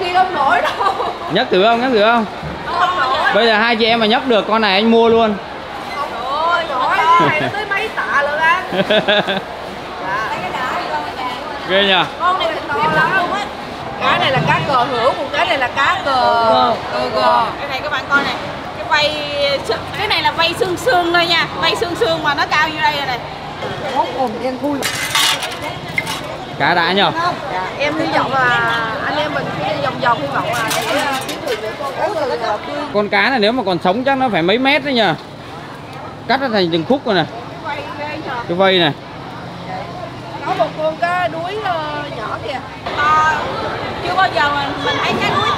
kia không nổi đâu. Nhấc thử không? Nhấc thử không? Không nổi. Bây giờ hai chị em mà nhấc được con này anh mua luôn. Ôi nổi này nó tới mấy tạ luôn anh ghê nhờ. Con này to lắm. Luôn á cái này là cá cờ hữu còn cái này là cá cờ. Cờ gờ. Cái này các bạn coi này cái vây cái này là vây xương xương thôi nha. Vây xương xương mà nó cao như đây rồi này cá đã nhờ. Dạ. em hy vọng là anh em mình cứ đi vòng vòng hy vọng là kiếm được những con cá tươi con cá này nếu mà còn sống chắc nó phải mấy mét đấy nhờ. Cắt nó thành từng khúc rồi nhờ. Cái vây này có một con cá đuối ờ, nhỏ kìa. To chưa bao giờ mình thấy cái núi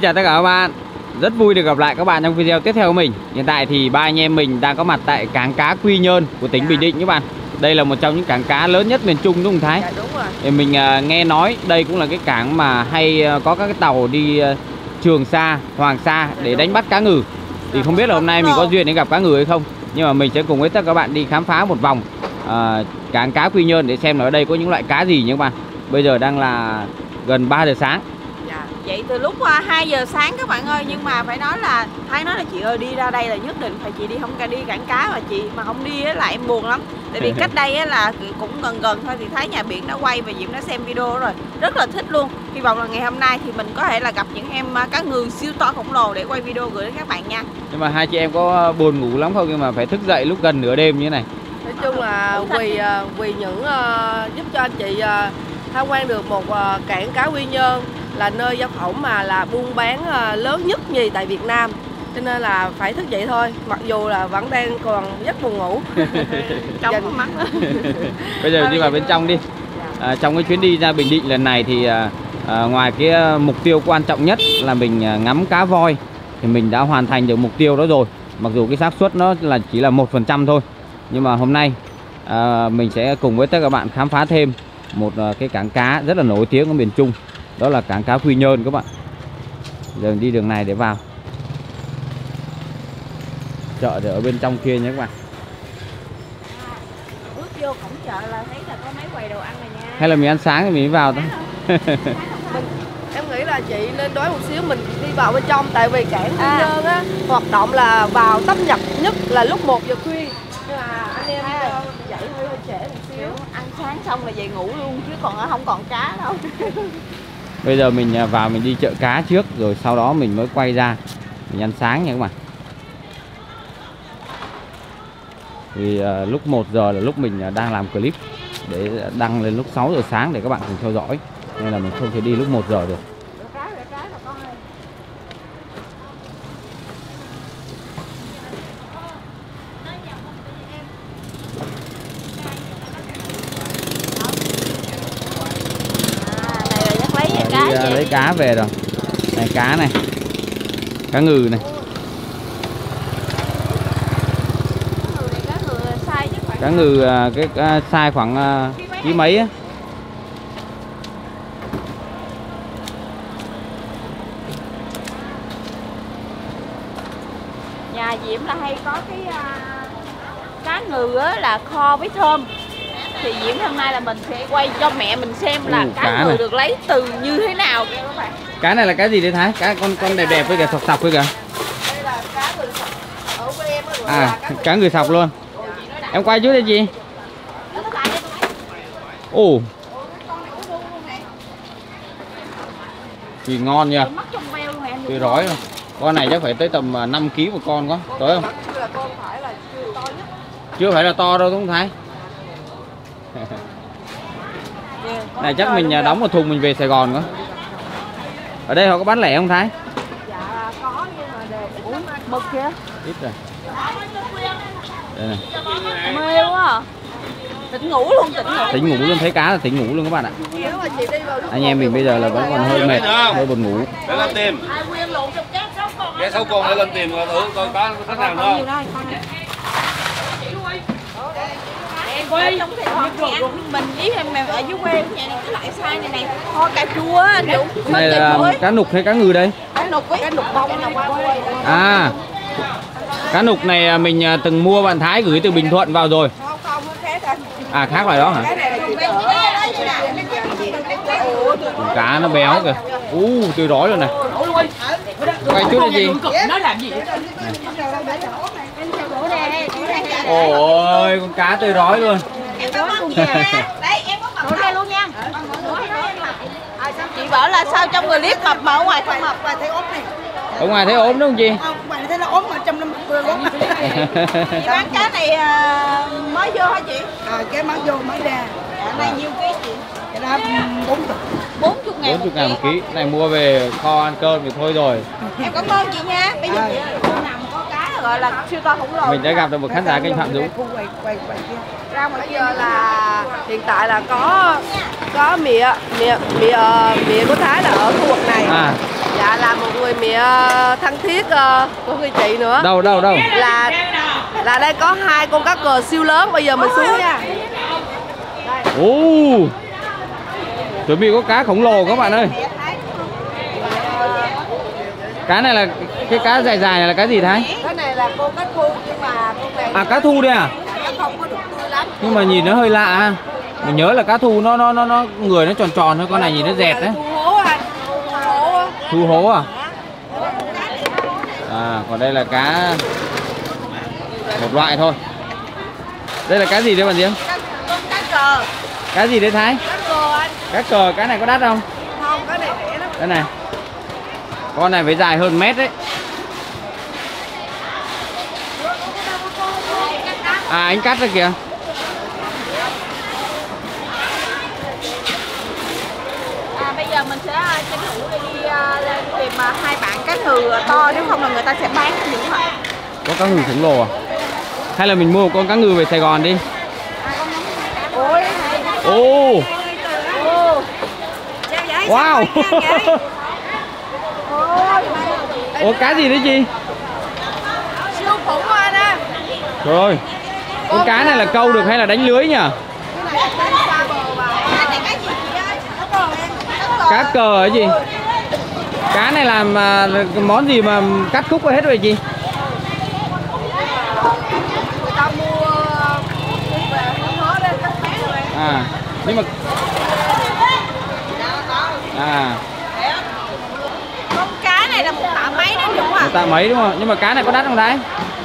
Xin chào tất cả các bạn. Rất vui được gặp lại các bạn trong video tiếp theo của mình. Hiện tại thì ba anh em mình đang có mặt tại cảng cá Quy Nhơn của tỉnh Bình Định các bạn. Đây là một trong những cảng cá lớn nhất miền Trung đúng không Thái? dạ đúng rồi. Thì mình à, nghe nói đây cũng là cái cảng mà hay à, có các cái tàu đi à, Trường Sa, Hoàng Sa để đánh bắt cá ngừ. Thì không biết là hôm nay mình có duyên để gặp cá ngừ hay không? Nhưng mà mình sẽ cùng với tất cả các bạn đi khám phá một vòng cảng cá Quy Nhơn để xem là ở đây có những loại cá gì nhé các bạn. Bây giờ đang là gần 3 giờ sáng. dạ vậy từ lúc à, 2 giờ sáng các bạn ơi nhưng mà phải nói là thái nói là chị ơi đi ra đây là nhất định phải chị đi không ca đi cảng cá mà chị mà không đi á là em buồn lắm. Tại vì cách đây á là cũng gần gần thôi thì thấy nhà biển đã quay và diễm đã xem video rồi rất là thích luôn. Hy vọng là ngày hôm nay thì mình có thể là gặp những em à, cá ngừ siêu to khổng lồ để quay video gửi đến các bạn nha. Nhưng mà hai chị em có buồn ngủ lắm không? Nhưng mà phải thức dậy lúc gần nửa đêm như thế này. Nói chung là ờ, quỳ những ờ, giúp cho anh chị ờ, tham quan được một ờ, cảng cá Quy Nhơn là nơi giao khổng mà là buôn bán ờ, lớn nhất nhì tại Việt Nam. Cho nên là phải thức dậy thôi mặc dù là vẫn đang còn rất buồn ngủ. Trong Dành- con mắt. Bây giờ đi vào bên trong đi. À, Trong cái chuyến đi ra Bình Định lần này thì à, à, ngoài cái à, mục tiêu quan trọng nhất là mình à, ngắm cá voi Thì mình đã hoàn thành được mục tiêu đó rồi. Mặc dù cái xác suất nó là chỉ là một phần trăm thôi Nhưng mà hôm nay à, mình sẽ cùng với tất cả các bạn khám phá thêm một à, cái cảng cá rất là nổi tiếng ở miền Trung Đó là cảng cá Quy Nhơn các bạn. Giờ mình đi đường này để vào. Chợ thì ở bên trong kia nhé các bạn. Bước vô cổng chợ là thấy là có mấy quầy đồ ăn rồi nha. Hay là mình ăn sáng thì mình mới vào thôi. Em nghĩ là chị nên đói một xíu mình đi vào bên trong tại vì cảng Quy À. Nhơn á hoạt động là vào tấp nhập nhất là lúc 1 giờ khuya. Nhưng mà anh em À. dậy hơi hơi trễ một xíu. Ăn sáng xong là về ngủ luôn chứ còn không còn cá đâu bây giờ mình à, vào mình đi chợ cá trước, rồi sau đó mình mới quay ra. Mình ăn sáng nha các bạn. Vì à, lúc 1 giờ là lúc mình à, đang làm clip. Để đăng lên lúc 6 giờ sáng để các bạn cùng theo dõi. Nên là mình không thể đi lúc 1 giờ được à, này là nhắc lấy À, cá đi, à, gì lấy cá về rồi. Này cá này. Cá ngừ này. Cá sai ngừ à, cái à, size khoảng à, ký mấy á? Nhà diễm là hay có cái cá ngừ á là kho với thơm. Thì diễm hôm nay là mình sẽ quay cho mẹ mình xem là Ừ, cá, cá ngừ này. được lấy từ như thế nào cá này là cá gì đấy thái? Cá con con đẹp đẹp với cả sọc sọc với cả à cá người sọc luôn. Em quay chút đây chị. Ồ. Thì ngon nha. Mắt trong rồi. Luôn con này chắc phải tới tầm à, 5 kg một con quá. Tới không? Chưa phải là to đâu, đúng không thái? Này, chắc mình à, đóng một thùng mình về Sài Gòn quá ở đây họ có bán lẻ không thái? Dạ có nhưng mà để uống mực kìa. Ít rồi. Đây này. Mê quá à. tỉnh ngủ luôn tỉnh ngủ. Tỉnh ngủ luôn thấy cá là tỉnh ngủ luôn các bạn ạ. Anh em mình bây giờ là vẫn còn hơi mệt hơi buồn ngủ. Để lên tìm. Hai nguyên lộn trong chát sáu con ghé sáu con để lên tìm thử coi có khách nào nữa không em quê trong thì con nghe mình với em mà ở dưới quê nhà này cái loại sai này này kho cà chua anh Dũng này là cá nục hay cá ngừ đây? Cá nục với cá nục bông. À. Cá nục này à, mình à, từng mua bạn Thái gửi từ Bình Thuận vào rồi. À khác loại đó hả? Cái cá nó béo kìa. U tươi rói luôn này. Quay chút là gì nó làm gì ôi con cá tươi rói luôn. Em có con gì đây em có mập đây luôn nha. Chị bảo là sao trong clip mập mà ở ngoài không mập và thấy ốm này. Ở ngoài thấy ốm đúng không chị? Không bạn thấy nó ốm mà trong năm vừa ốm chị bán cá này à, mới vô hả chị? À, cái má vô mới ra. Dạ, này nhiêu ký chị? Cái đó bốn chục. 40 ngàn 40 ngàn một ký. này mua về kho ăn cơm thì thôi rồi. Em cảm ơn chị nha. Bây giờ cô là gọi là siêu to khổng lồ mình đã gặp được một khán giả kênh Phạm Dũng. Ra ngoài kia giờ là hiện tại là có có mía mía mía ờ, mía của Thái là ở khu vực này. À. Dạ là một người mía thân thiết ờ, của người chị nữa. Đâu đâu đâu? Là là đây có hai con cá cờ siêu lớn bây giờ mình xuống nha. Ồ. Chuẩn bị có cá khổng lồ các bạn ơi. Cá này là cái cá dài dài này là cá gì Thái? Cái là con cá thu nhưng mà con này À cá thu đây à? nó không có được tươi lắm Nhưng mà nhìn nó hơi lạ. Mình nhớ là cá thu nó nó nó nó người nó tròn tròn thôi, con này nhìn nó dẹt đấy. thu hố thu hố à? À còn đây là cá một loại thôi. Đây là cá gì đấy bạn Diễm? cá cờ Cá gì đấy Thái? cá cờ anh Cá cờ, cá này có đắt không? không cái này rẻ lắm Đây này. Con này phải dài hơn mét đấy. À anh cắt ra kìa. à, Bây giờ mình sẽ à, tranh thủ đi à, lên tìm à, hai bạn cá ngừ to Nếu không là người ta sẽ bán những bạn Có cá ngừ khổng lồ à? Hay là mình mua một con cá ngừ về Sài Gòn đi? Ôi Ồ, wow. Ủa cá gì đấy chị? siêu khủng quá anh á Trời ơi. Con cá này là câu được hay là đánh lưới nhỉ? cá Cá cờ ấy gì? Cá này làm à, món gì mà cắt khúc hết rồi chị? không đấy rồi À, nhưng mà À, Con cá này là một tạ mấy Dũng à người ta mấy đúng không? Nhưng mà cá này có đắt không Thái?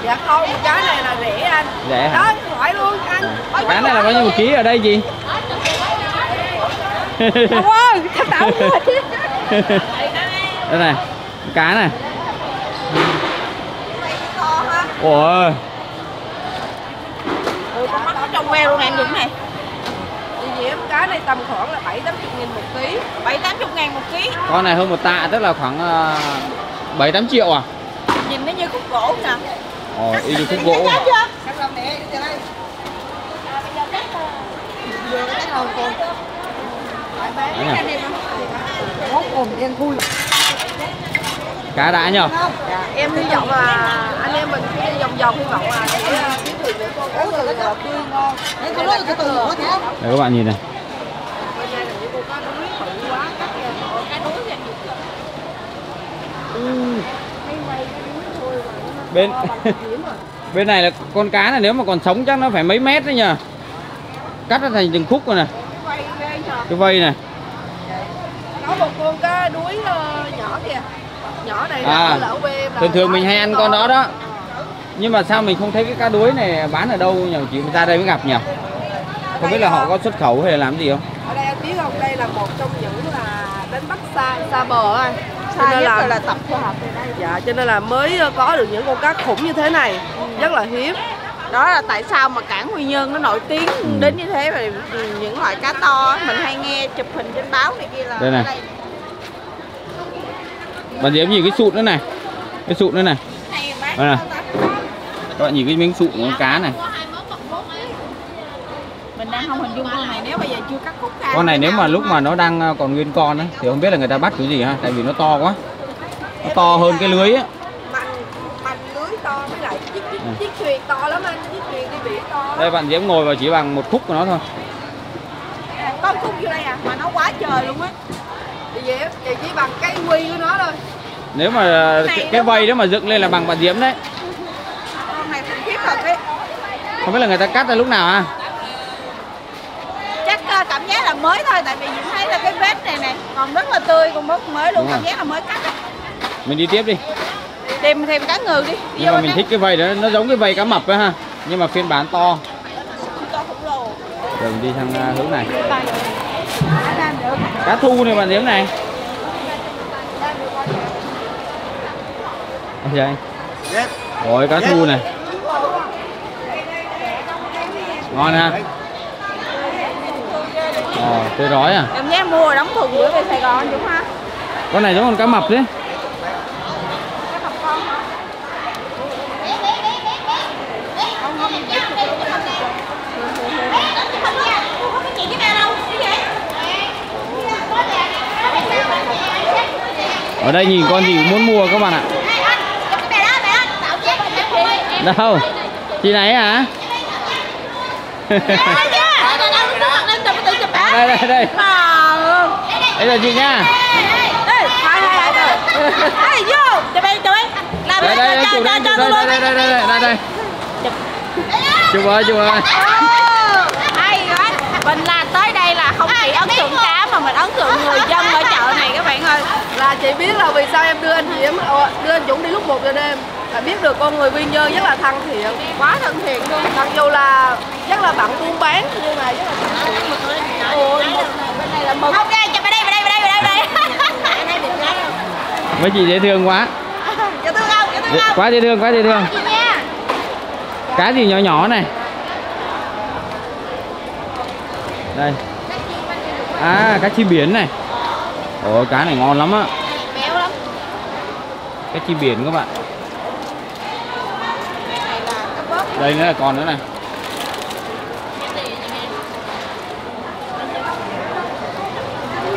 dạ không cái này là rẻ anh. Rẻ hả? đó hỏi luôn anh. Cá này là bao nhiêu một ký ở đây chị? Ôi, thằng Tảo đây này cá này. Ha ôi con mắt ở trong veo luôn em Dũng này. Diễm cá này tầm khoảng là 7 80 nghìn một ký. bảy tám chục ngàn một ký. Con này hơn một tạ tức là khoảng ờ, bảy tám triệu à? Nhìn nó như khúc gỗ nè ồ y như khúc gỗ cá đã nhờ Dạ, em hy vọng là anh em mình sẽ đi vòng vòng hy vọng là sẽ uh, kiếm được những con cá ngừ uh, tươi ngon. Từ từ đây các bạn nhìn này. Bên đây là những con cá đuối bự quá, cắt ra họ cá đuối nha. Bên bên này là con cá này nếu mà còn sống chắc nó phải mấy mét đấy nhờ. Cắt nó thành từng khúc rồi này cái vây này. Có một con cá đuối uh, nhỏ kìa. Nhỏ này là À, ở lẩu quê là thường thường mình hay ăn con đó đó. Nhưng mà sao mình không thấy cái cá đuối này bán ở đâu nhỉ chỉ ra đây mới gặp nhỉ không biết là họ có xuất khẩu hay là làm gì không? Ở đây anh biết không, đây là một trong những là đánh bắt xa xa bờ á. Cho nên là là, tập khoa học đây. Dạ, cho nên là mới ờ, có được những con cá khủng như thế này. Rất là hiếm. Đó là tại sao mà cảng Quy Nhơn nó nổi tiếng Ừ. đến như thế và những loại cá to. Mình hay nghe chụp hình trên báo này kia là Đây này. ở đây. bạn Diễm nhìn cái sụn nữa này. Cái sụn nữa này. Đây này. các bạn nhìn cái miếng sụn của con cá này mình đang không hình dung con này nếu bây giờ chưa cắt khúc ra con này nếu mà lúc mà nó đang ờ, còn nguyên con ấy, thì không biết là người ta bắt kiểu gì ha tại vì nó to quá. Nó to hơn cái lưới á. Mạnh, mạnh lưới to với lại chiếc, chiếc, Ừ. chiếc thuyền to lắm anh Chiếc thuyền đi biển to lắm. Đây bạn Diễm ngồi vào chỉ bằng một khúc của nó thôi. Có một khúc vô đây à mà nó quá trời luôn á. Chị Diễm, chị chỉ bằng cái quy của nó thôi. Nếu mà cái, cái vây đó mà dựng lên là bằng bạn Diễm đấy. Con này khủng khiếp thật đấy. Không biết là người ta cắt ra lúc nào ờ, cảm giác là mới thôi tại vì nhìn thấy là cái vết này nè còn rất là tươi còn rất mới luôn Đúng cảm rồi. giác là mới cắt á. mình đi tiếp đi. Tìm thêm cá ngừ đi Đi nhưng mà mình thích cái vây đó nó giống cái vây cá mập á ha nhưng mà phiên bản to. Rồi mình đi sang ờ, hướng này. Cá thu này bạn Diễm này. Ôi giời. Rồi cá thu này Ngon ha Ồ, tươi rói à? Cảm giác mua đóng thùng gửi về Sài Gòn đúng không Con này giống con cá mập đấy Ở đây nhìn con gì cũng muốn mua các bạn ạ. Đâu? Chị này hả Đây đây đây. Đây là chị nha? Hai hai hai hai vô. Chụp đây chụp đây làm Đây đây đây chụp cho đây cho chụp tôi đây đây đây đây đây đây. Chụp ơi chụp ơi. Hay quá. Mình là tới đây là không chỉ ấn tượng cá mà mình ấn tượng người dân ở chợ này các bạn ơi. Là chị biết là vì sao em đưa anh Diễm, ờ, đưa anh Dũng đi lúc 1 giờ đêm. Là biết được con người Quy Nhơn rất là thân thiện. Quá thân thiện luôn. Mặc dù là rất là bận buôn bán nhưng mà rất là thân thiện không đây chụp ở đây ở đây ở đây ở đây Mấy chị dễ thương quá. Dễ thương không? Dễ thương không? Quá dễ thương quá dễ thương. Cá gì nhỏ nhỏ này. Đây. À cá chim biển này. Ôi cá này ngon lắm á. Béo lắm. Cá chim biển các bạn. Đây nữa là còn nữa này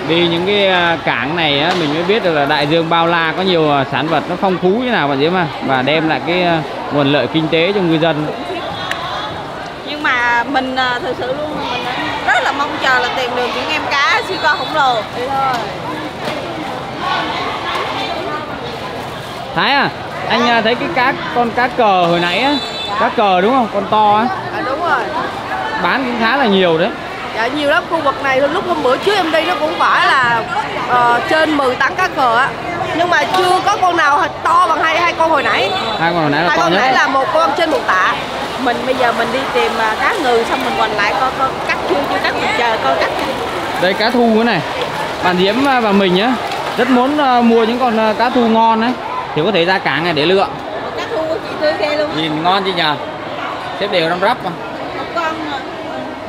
Đi những cái à, cảng này á, mình mới biết được là đại dương bao la có nhiều à, sản vật nó phong phú như nào bạn Diễm à Và đem lại cái à, nguồn lợi kinh tế cho ngư dân. Nhưng mà mình thực sự luôn mình rất là mong chờ là tìm được những em cá siêu co khổng lồ. Thái à, anh à, thấy cái cá con cá cờ hồi nãy á Cá cờ đúng không? Con to á. À đúng rồi. Bán cũng khá là nhiều đấy Dạ nhiều lắm, khu vực này lúc hôm bữa trước em đi nó cũng phải là ờ, trên 10 tấn cá cờ á. Nhưng mà chưa có con nào to bằng hai hai con hồi nãy. Hai con hồi nãy là Hai to con nhất. nãy là một con trên một tạ. Mình bây giờ mình đi tìm à, cá ngừ xong mình quành lại coi coi cắt chưa chưa cắt mình chờ coi cắt. Đây cá thu nữa này. Bạn Diễm à, và mình nhá rất muốn ờ, mua những con cá thu ngon đấy thì có thể ra cảng này để lựa. Cá thu chị tươi ghê luôn. Nhìn ngon chứ nhờ. Xếp đều răm rắp con mà.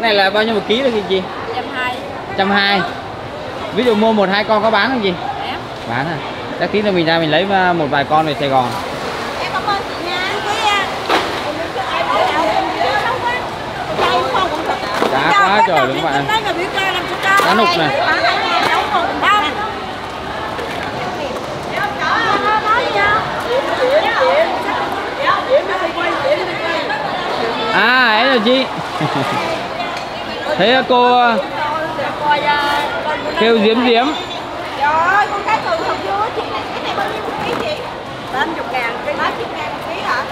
Này là bao nhiêu một ký là cái gì trăm hai. Trăm hai. Ví dụ mua một hai con có bán không gì bán à? Chắc tí nữa mình ra mình lấy ờ, một vài con về Sài Gòn. Em cảm ơn chị nha quý à cá quá trời luôn các bạn cá nục này. À ấy là chị thấy cô kêu diếm diếm Trời ơi, con cá cừ thật vô chị này, cái này bao nhiêu một ký chị? 80 ngàn, cái 80 ngàn một ký hả?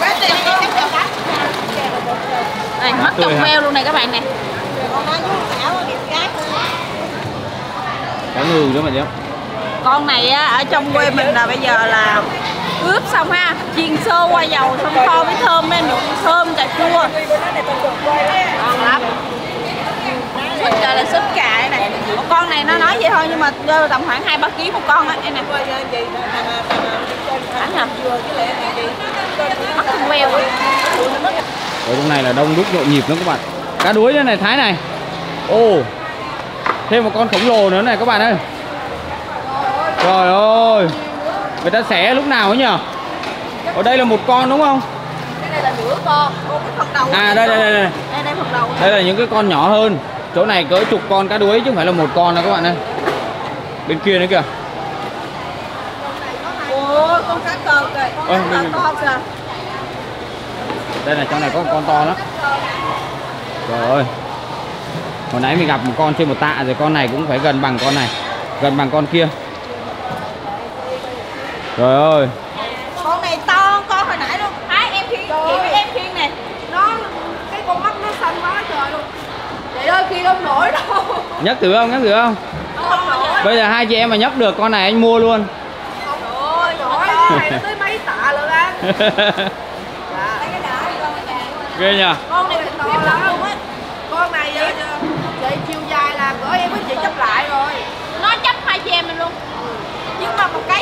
Cá tiền con cá cá Này, hết Tươi trong veo luôn này các bạn nè. Nghiệp cá ngừ nữa. Mà diếm Con này á, ở trong quê mình là bây giờ là ướp xong ha. Chiên sơ qua dầu xong kho với thơm với được thơm cà chua. Ngon lắm. Súp cà là súp cà này một con này nó nói vậy thôi nhưng mà rơi tầm khoảng hai ba kg một con á. Em nè. Ảnh hả? Mắt không queo ở trong này là đông đúc nhộn nhịp lắm các bạn. Cá đuối đây này thái này. Ô, thêm một con khổng lồ nữa này các bạn ơi. Trời ơi người ta xẻ lúc nào ấy nhở? Ở đây là một con đúng không? Cái này là nửa con. Ô, cái phần đầu à đây đây đây, đây. đây đây phần đầu. Đây là những cái con nhỏ hơn. Chỗ này cỡ chục con cá đuối chứ không phải là một con đâu các bạn ơi. Bên kia nữa kìa. Ôi con cá cờ kìa. Con cá cờ to kìa? Đây là trong này có một con to lắm. Trời ơi. Hồi nãy mình gặp một con trên một tạ rồi con này cũng phải gần bằng con này gần bằng con kia trời ơi. Con này to con hồi nãy luôn. Hai em khiên chị với em khiên nè. Nó cái con mắt nó xanh quá trời luôn. Vậy ơi khi không nổi đâu. Nhấc thử không? Nhấc thử không? Không nổi bây giờ hai chị em mà nhấc được con này anh mua luôn. Nổi con này nó tới mấy tạ lận anh ghê nhờ. Con này khiếp lắm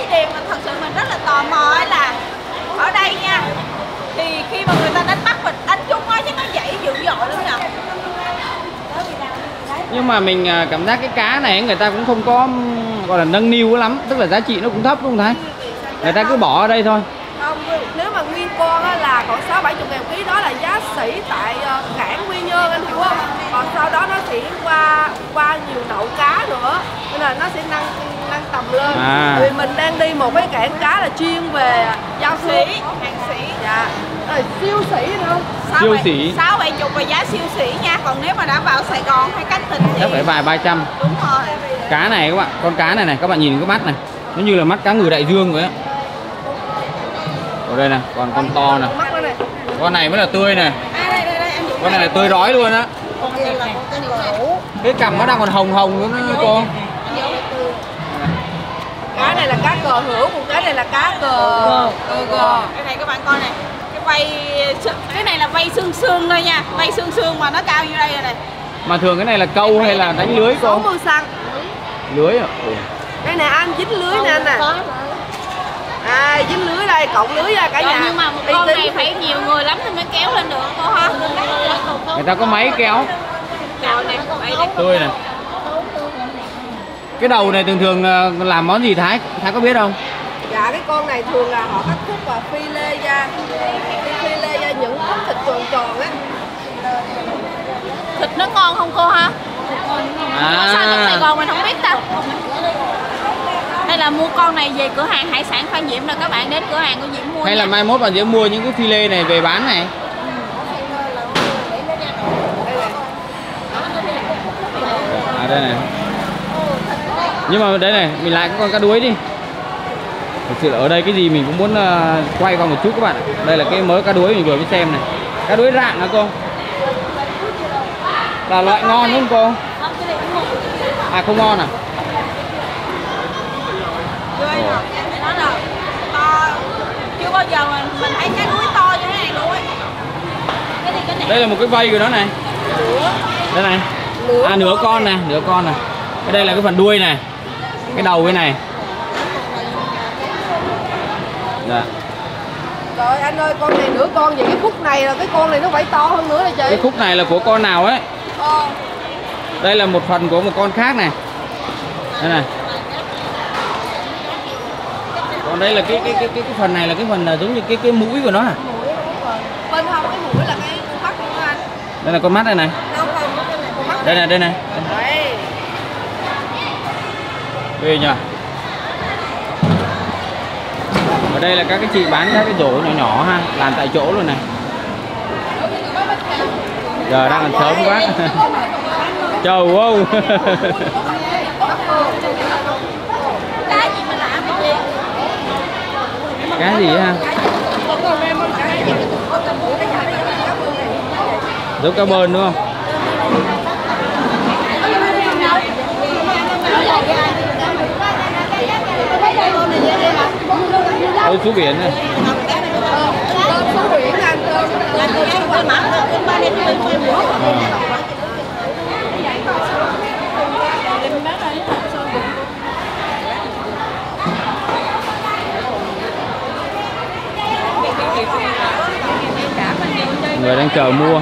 cái điều mà thật sự mình rất là tò mò ấy là ở đây nha. Thì khi mà người ta đánh bắt mình đánh trúng nó chứ nó dậy dữ dội lắm nè nhưng mà mình à, cảm giác cái cá này người ta cũng không có gọi là nâng niu lắm tức là giá trị nó cũng thấp đúng không thái? Người ta cứ bỏ ở đây thôi. Không nếu mà nguyên con á là khoảng sáu bảy chục ngàn ký đó là giá sỉ tại ờ, cảng quy nhơn anh hiểu không còn sau đó nó sẽ qua qua nhiều đậu cá nữa. Nên là nó sẽ nâng nâng tầm lên. À. vì mình đang đi một cái cảng cá là chuyên về giao sĩ hàng sĩ dạ. Rồi, siêu sĩ nữa. Siêu sĩ. sáu bảy chục là giá siêu sĩ nha. Còn nếu mà đã vào Sài Gòn hay cánh tỉnh thì chắc phải vài ba trăm. Đúng rồi. Cá này các bạn con cá này này các bạn nhìn cái mắt này. Nó như là mắt cá ngừ đại dương vậy á. Ở đây này còn con to nè. Này. Con này mới là tươi này à, đây đây đây em dùng con này là tươi rói luôn á con kia là con cá lẩu cái cằm nó đang còn hồng hồng nữa đó cô. Cá này là cá cờ hữu còn cái này là cá cờ cờ gò cái này các bạn coi này. Cái vây cái này là vây xương xương thôi nha. Vây xương xương mà nó cao như đây rồi này. Mà thường cái này là câu hay là đánh lưới cô? 60 xăng. Lưới à? Ồ. đây nè anh dính lưới nè anh nè à dính lưới đây cộng lưới ra cả Rồi, nhà. nhưng mà một con này phải nhiều người lắm thì mới kéo lên được cô ha? Người ta có máy kéo. Đây tươi này. Cái đầu này thường thường ờ, làm món gì thái? Thái có biết không? Dạ cái con này thường là họ cắt khúc và phi lê ra phi lê ra những khúc thịt tròn tròn á. Thịt nó ngon không cô ha? Sao trong Sài à Gòn mình không biết ta? Là mua con này về cửa hàng hải sản Phan Diễm là các bạn đến cửa hàng của Diễm mua hay là nha. mai mốt bạn sẽ mua những cái phi lê này về bán này. À đây này. Nhưng mà đây này mình lại con cá đuối đi. Thực sự là ở đây cái gì mình cũng muốn ờ, quay qua một chút các bạn ạ. đây là cái mớ cá đuối mình vừa mới xem này. Cá đuối rạng hả cô? Là loại ngon đúng không cô à không ngon à Ghê nhờ. Phải nói là to chưa bao giờ mình, mình thấy cái núi to như thế này luôn ấy. Cái này cái này. đây là một cái vây của nó này. Đây này. À nửa con này nửa con này cái đây là cái phần đuôi này. Cái đầu cái này. Dạ. Trời anh ơi con này nửa con vậy cái khúc này là cái con này nó phải to hơn nữa này chị. Cái khúc này là của con nào ấy? Ờ. đây là một phần của một con khác này. Đây này còn đây là cái cái cái cái, cái phần này là cái phần là giống như cái cái mũi của nó à? Bên hông cái mũi là cái con mắt của anh. Đây là con mắt đây này. Không cái này con mắt đây này đây này. Ghê nhờ. Ở đây là các cái chị bán các cái rổ nhỏ nhỏ ha làm tại chỗ luôn này. Giờ đang còn sớm quá. Trời ơi cái gì ha? Giống cá bơn đúng không? Ôi xuống biển này. Số biển anh cơm người đang chờ mua.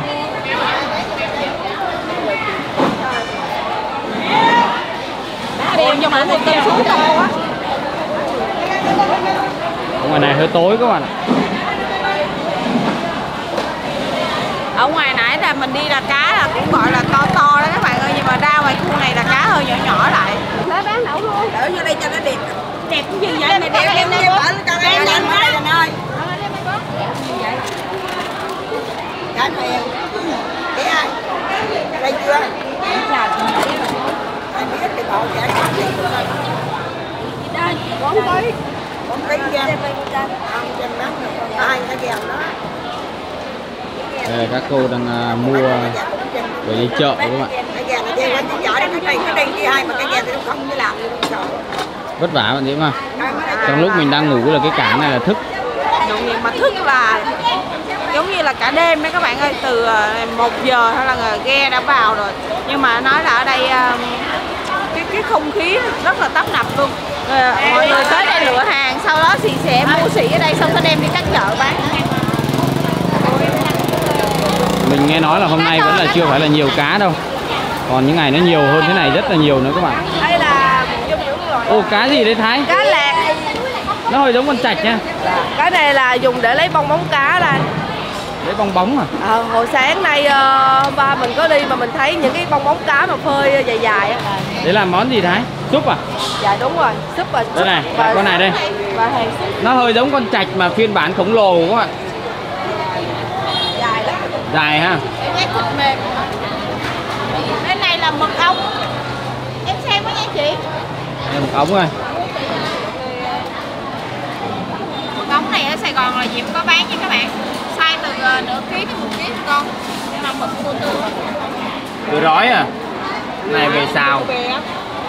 Ở ngoài này hơi tối các bạn ạ. Ở ngoài nãy là mình đi là cá là cũng gọi là to to đó các bạn ơi nhưng mà ra ngoài khu này là cá hơi nhỏ nhỏ lại. Lá bán đậu luôn. Để vô đây cho nó đẹp. Đẹp cái gì vậy? Này đẹp em em đẹp cho em nhìn quá anh ơi Cá mèo Thế ai? Đây chưa? Ai biết cái bộ giá cá gì? Của nó Con tí Con tí ra Không trên mắt Ai nó đây là các cô đang à, mua để đi chợ các bạn Cái cái đó Cái cái mà cái thì vất vả bạn Diễm à trong lúc mình đang ngủ là cái cảng này là thức. Mà thức là giống như là cả đêm đấy các bạn ơi từ ờ, 1 giờ hay là ghe đã vào rồi. Nhưng mà nói là ở đây ờ, cái cái không khí rất là tấp nập luôn. Ờ, mọi người tới đây lựa hàng sau đó thì sẽ mua sỉ ở đây xong sẽ đem đi các chợ bán. Mình nghe nói là hôm nay vẫn là chưa phải là nhiều cá đâu. Còn những ngày nó nhiều hơn thế này rất là nhiều nữa các bạn. Đây là ô cá gì đấy Thái? Cá lạc. Nó hơi giống con trạch nha. Cái này là dùng để lấy bong bóng cá đây đấy bong bóng à? Ờ, hồi sáng nay ờ, ba mình có đi mà mình thấy những cái bong bóng cá mà phơi dài dài á. Đấy là món gì Thái? Súp à? Dạ đúng rồi súp và đây này và, con này đây. và hàng súp. Nó hơi giống con trạch mà phiên bản khổng lồ các bạn dài lắm. Dài ha. Thịt mềm. Cái này là mực ong em xem với nha chị. Đây một ống rồi mực ống này ở Sài Gòn là Diễm có bán nha các bạn ờ, nửa ký đến một ký con. Nhưng mà mực cô tư. Đứa rói à. Này về xào.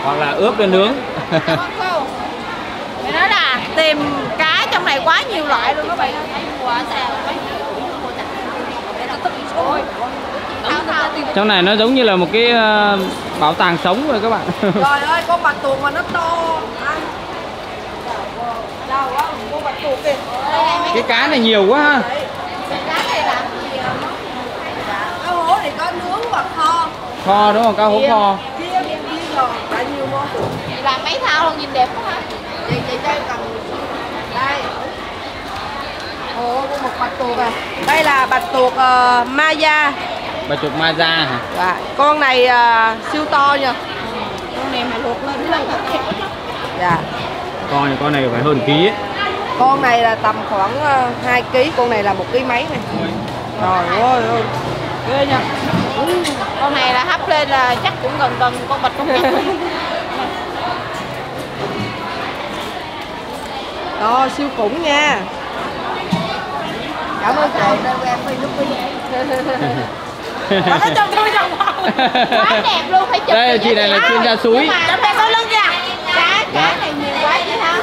hoặc là ướp lên nướng. Phải nói là tìm cá trong này quá nhiều loại luôn các bạn quá xào trong này nó giống như là một cái ờ, bảo tàng sống rồi các bạn. Trời ơi con bạch tuộc mà nó to. Đau quá con bạch tuộc kìa. Cái cá này nhiều quá ha cá hố thì có nướng và kho. Kho đúng không? Cá hố kho. Chia chia giò đã nhiều món làm mấy thao luôn nhìn đẹp quá ha chị chị cho em cầm đây. Ồ con một bạch tuộc à. Đây là bạch tuộc uh, Maya bà chuột ma da hả? Dạ, con này ờ, siêu to nha. Con này mà luộc lên rất là đẹp. Dạ. Con này con này phải hơn ký ấy. Con này là tầm khoảng uh, 2 kg con này là một ký mấy này. Trời ơi. Ơi ghê nha con này là hấp lên là chắc cũng gần gần con bạch con Đó, siêu khủng nha. Cảm ơn chị em phi nước phi nó trong tôi trong quá đẹp luôn phải chụp đây chị này là chuyên gia suối. trong đây có lưng kìa cá cá này nhiều quá chứ hả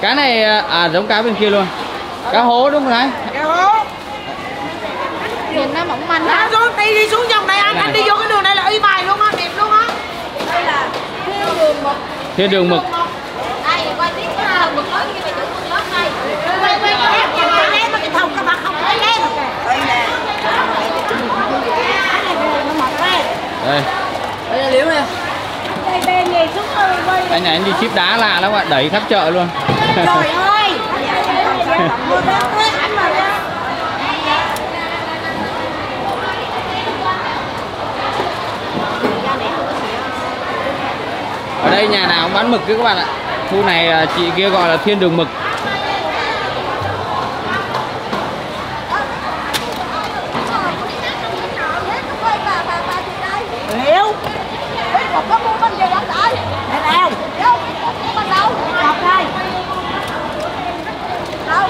cá này à giống cá bên kia luôn. Cá hố đúng không Thái? Cái hố. Nhìn nó mỏng manh ha xuống đi đi xuống dòng này anh Đây Anh đi vô cái đường này là y bài luôn á Đẹp luôn á. Đây là thiên đường mực. Đây quay tiếp cái mực lớn kia mực lớn đây quay quay cái cái không thấy đây nè đây. Đây là liễu nè đây bên này xuống anh này anh đi ship đá lạ lắm ạ đẩy khắp chợ luôn trời ơi! Ở đây nhà nào cũng bán mực chứ các bạn ạ. Khu này à, chị kia gọi là thiên đường mực hiểu biết một có mua bên gì đó tới đây nào đâu bên đâu cọc đây đâu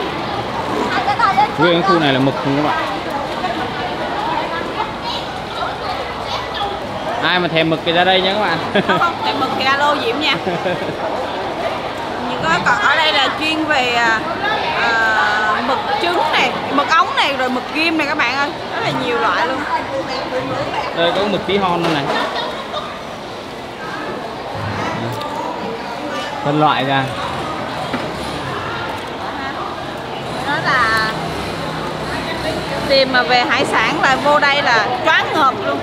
hai cái này đi nguyên cái khu này là mực không các bạn ai mà thèm mực thì ra đây nha các bạn. Không không tại mực thì alo diễm nha. Nhưng có còn ở đây là chuyên về à, mực trứng này mực ống này rồi mực kim này các bạn ơi. Rất là nhiều loại luôn. Đây có mực tí hon luôn này. Phân loại ra nó là tìm mà về hải sản là vô đây là choáng ngợp luôn.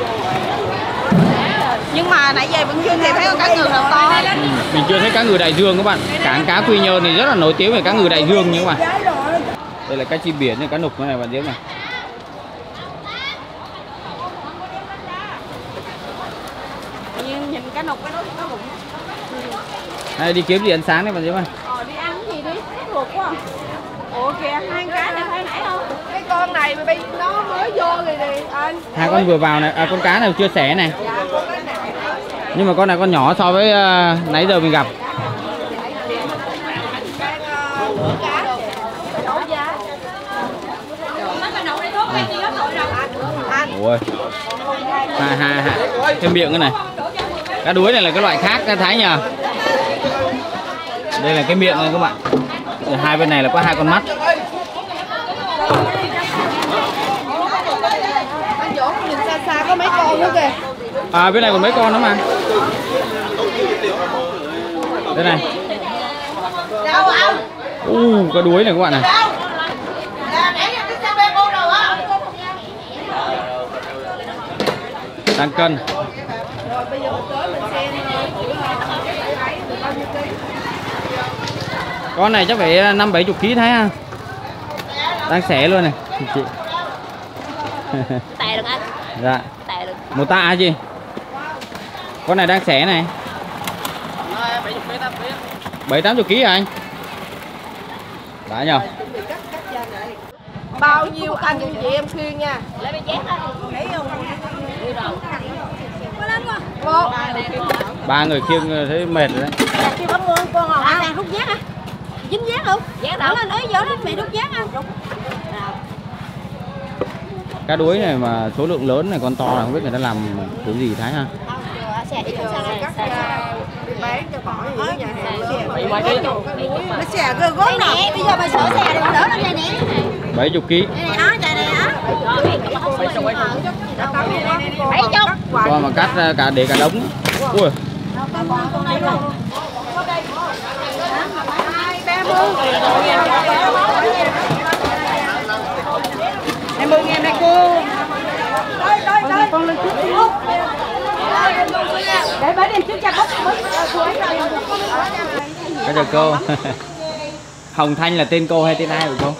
Nhưng mà nãy giờ vẫn chưa thấy con cá ngừ nào to Ừ, mình chưa thấy cá ngừ đại dương các bạn. Cảng cá quy nhơn thì rất là nổi tiếng về cá ngừ đại dương các bạn. Đây là cá chim biển này cá nục này bạn diễm này nhưng nhìn cá nục cái đó nó bụng. Đây, đi kiếm gì ăn sáng đấy bạn diễm ơi ờ đi ăn gì đi? Ruột quá à. Ủa kìa hai cái này thấy nãy không? Cái con này mà bây nó mới vô rồi nè anh. Hai con vừa vào này à, con cá này chưa xẻ này. Nhưng mà con này con nhỏ so với à, nãy giờ mình gặp. Ôi. Hai hai hai cái miệng cái này. Cá đuối này là cái loại khác cá thái nhờ. Đây là cái miệng này các bạn hai bên này là có hai con mắt. Anh Dũng nhìn xa xa có mấy con nữa kìa à bên này còn mấy con nữa mà. Đây này. U không u đuối này các bạn này. Đang cân nãy giờ cái xe bê cô rồi á đang cân rồi bây giờ mình tới mình xem thử ấy được bao nhiêu ký con này chắc phải năm bảy chục ký thấy ha. Đang xẻ luôn này. Chị. Tè được anh. Dạ. Tè được. Một tạ gì con này đang xẻ này. Bảy tám chục ký à anh? Đã nhờ. Bao nhiêu anh chị em khuyên nha. Lấy cái chén thấy không ba người khiêng thấy mệt rồi đấy. Kêu bấm con hồng à rút dán à dính dán không dán đâu lên ấy vô đó mày rút dán à cá đuối này mà số lượng lớn này con to là không biết người ta làm kiểu gì thái ha bán cho gì nhà hàng nó xè cơ gốc nè bây giờ mày sửa xe đi đỡ lên đây nè bảy chục ký bảy chục cho mà cắt cả để cả đống ui em mừng em đây cô để bữa em trước cho bốc bây giờ cô hồng thanh là tên cô hay tên ai của cô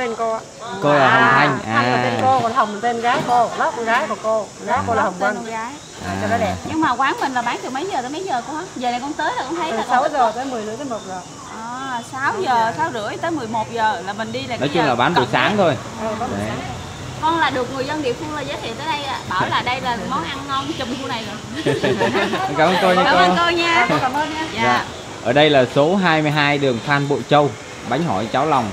tên cô ạ. cô là hồng thanh. Thanh là tên à. cô còn hồng là tên gái cô đó con gái của cô gái cô là hồng vân. con gái. Cho nó đẹp. Nhưng mà quán mình là bán từ mấy giờ tới mấy giờ cô hả giờ này con tới là con thấy là từ 6 giờ tới 10 rưỡi tới 1 giờ. À, 6 giờ 6 rưỡi tới 11 giờ là mình đi là nói chung là bán buổi sáng thôi. Buổi Đấy. sáng. Con là được người dân địa phương là giới thiệu tới đây ạ. bảo là đây là món ăn ngon trong khu này rồi. Cảm ơn cô nha cảm ơn cô nha. Cảm ơn nha. Dạ. Dạ. Ở đây là số 22 đường Phan Bội Châu, bánh hỏi cháo lòng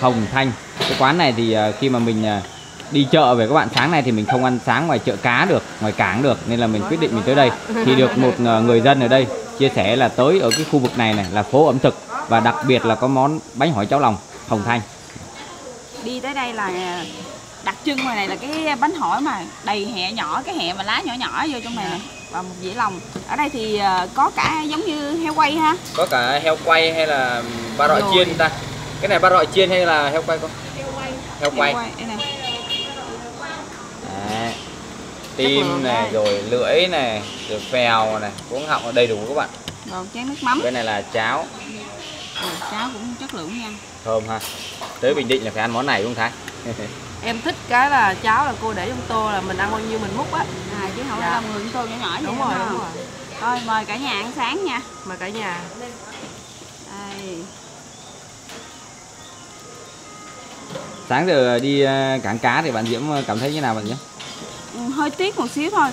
Hồng Thanh. Cái quán này thì à, khi mà mình à, đi chợ về các bạn sáng nay thì mình không ăn sáng ngoài chợ cá được, ngoài cảng được nên là mình quyết định mình tới đây. Thì được một à, người dân ở đây chia sẻ là tới ở cái khu vực này này là phố ẩm thực và đặc biệt là có món bánh hỏi cháo lòng Hồng Thanh. đi tới đây là đặc trưng ngoài này là cái bánh hỏi mà đầy hẹ nhỏ cái hẹ mà lá nhỏ nhỏ vô trong này và một dĩa lòng ở đây thì có cả giống như heo quay ha có cả heo quay hay là ba rọi chiên ta cái này ba rọi chiên hay là heo quay con? Heo quay. Đây nè Đấy. tim này rồi lưỡi này rồi phèo này cuống họng đầy đủ các bạn. Rồi chén nước mắm. Cái này là cháo. Ừ, cháo cũng chất lượng nha. Thơm ha. Tới bình định là phải ăn món này đúng không thái? Em thích cái là cháo là cô để trong tô là mình ăn bao nhiêu mình múc á. À chứ không Dạ. phải là người tô nhỏ nhỏ vậy đúng rồi đúng rồi. Thôi mời cả nhà ăn sáng nha. Mà cả nhà. Đây sáng giờ đi ờ, cảng cá thì bạn diễm cảm thấy như nào bạn diễm? Ừ, hơi tiếc một xíu thôi.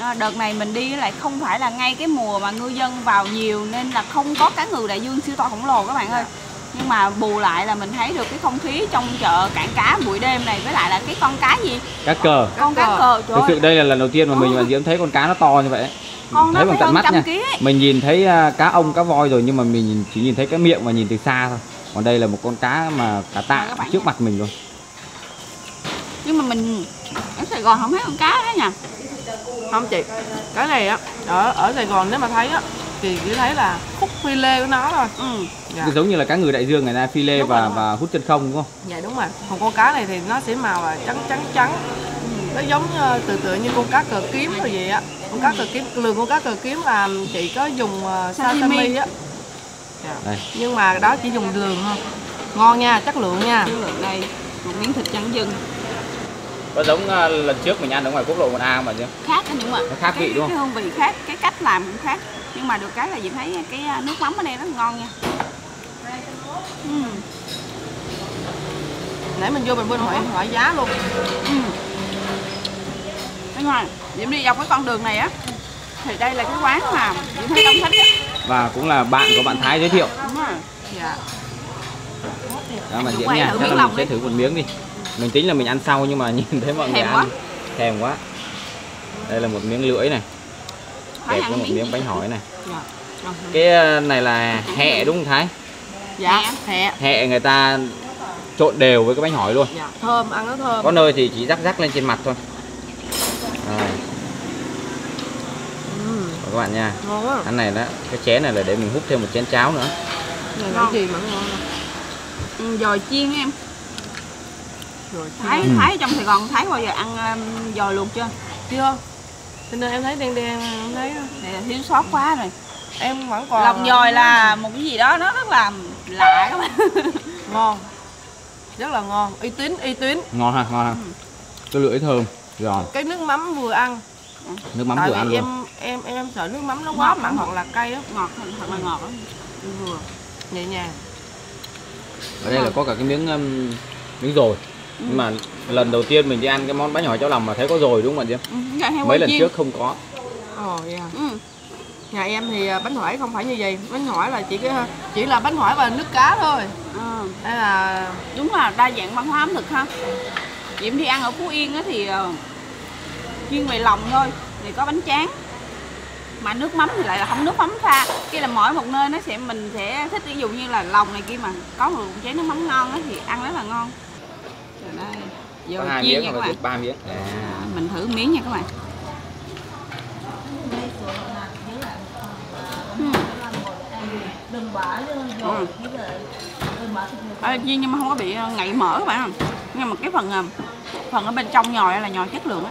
À, đợt này mình đi lại không phải là ngay cái mùa mà ngư dân vào nhiều nên là không có cá ngừ đại dương siêu to khổng lồ các bạn ơi. Nhưng mà bù lại là mình thấy được cái không khí trong chợ cảng cá buổi đêm này với lại là cái con cá gì? Cá cờ. Con cá cờ. cờ trời thực sự đây là lần đầu tiên mà mình và diễm thấy con cá nó to như vậy con nó thấy bằng tận mắt nha. mình nhìn thấy à, cá ông cá voi rồi nhưng mà mình chỉ nhìn thấy cái miệng và nhìn từ xa thôi còn đây là một con cá mà cá tạ các bạn trước mặt mình luôn nhưng mà mình ở Sài Gòn không thấy con cá đó nha. Không chị cái này á ở ở Sài Gòn nếu mà thấy á thì chỉ thấy là khúc phi lê của nó thôi. Ừ. dạ. Giống như là cá ngừ đại dương người ta phi lê Đúng và rồi, và hút chân không đúng không? Dạ đúng rồi. Còn con cá này thì nó sẽ màu là trắng trắng trắng. Nó giống như, tự tự như con cá cờ kiếm rồi vậy á. Con cá cờ kiếm lường con cá cờ kiếm là chị có dùng uh, sashimi á Dạ. Đây. nhưng mà đó chỉ dùng lường thôi. Ngon nha chất lượng nha. Chất lượng đây một miếng thịt trắng dừng có giống à, lần trước mình ăn ở ngoài quốc lộ 1A mà chứ khác nhưng mà Nó khác cái, vị đúng cái hương vị khác cái cách làm cũng khác. Nhưng mà được cái là chị thấy cái à, nước mắm ở đây rất ngon nha. Ừ. nãy mình vô mình bên hỏi hỏi giá luôn. Ừ. Đúng rồi, Diễm đi dọc cái con đường này á Thì đây là cái quán mà Diễm thấy đông thích á và cũng là bạn của bạn Thái giới thiệu. Đúng rồi. Dạ. Đó mà Diễm nha. chắc là mình sẽ thử một miếng đi. Mình tính là mình ăn sau nhưng mà nhìn thấy mọi người quá. ăn thèm quá. Đây là một miếng lưỡi này. Kẹp với một miếng bánh hỏi này. Dạ. Cái à, này là hẹ đúng không Thái? Dạ hẹ. Hẹ người ta trộn đều với cái bánh hỏi luôn. Dạ thơm ăn nó thơm. Có nơi thì chỉ rắc rắc lên trên mặt thôi. Rồi, các bạn nha. Ngon quá. Cái này đó cái chén này là để mình hút thêm một chén cháo nữa. Này Ngon. cái gì mà ngon ừ, Dồi chiên em. Rồi Thái, Ừ. Thái ở trong Sài Gòn Thái bao giờ ăn um, dồi luộc chưa? chưa. Cho nên em thấy đen đen em thấy Này là thiếu sót quá rồi. Em vẫn còn Lòng dồi là một cái gì đó nó rất là lạ các bạn. Ngon. Rất là ngon. Uy tín uy tín. Ngon ha ngon ha. Cái lưỡi thơm. Giòn cái nước mắm vừa ăn. Nước mắm tại vừa ăn luôn. em em em sợ nước mắm nó quá Ngọt mặn hoặc là cay á. Ngọt thật là ngọt lắm. Vừa nhẹ nhàng. Ở đây là có cả cái miếng um, miếng dồi. Nhưng mà lần đầu tiên mình đi ăn cái món bánh hỏi cháo lòng mà thấy có dồi đúng không bạn Diễm ừ, heo mấy lần chiên. trước không có. Ồ dạ. Ừ. nhà em thì à, bánh hỏi không phải như vậy. Bánh hỏi là chỉ cái chỉ là bánh hỏi và nước cá thôi. Ờ. đây là đúng là đa dạng văn hóa ẩm thực ha. Diễm đi ăn ở Phú Yên á thì ờ, chuyên về lòng thôi. Thì có bánh tráng mà nước mắm thì lại là không nước mắm pha cái là mỗi một nơi nó sẽ mình sẽ thích ví dụ như là lòng này kia mà có một chén nước mắm ngon á thì ăn rất là ngon Rồi đây có giờ hai chiên miếng nha các bạn ba miếng à. À, mình thử miếng nha các bạn Ừm. Ừ. À, chiên nhưng mà không có bị ờ, ngậy mỡ các bạn nhưng mà cái phần ờ, phần ở bên trong nhồi là nhồi chất lượng á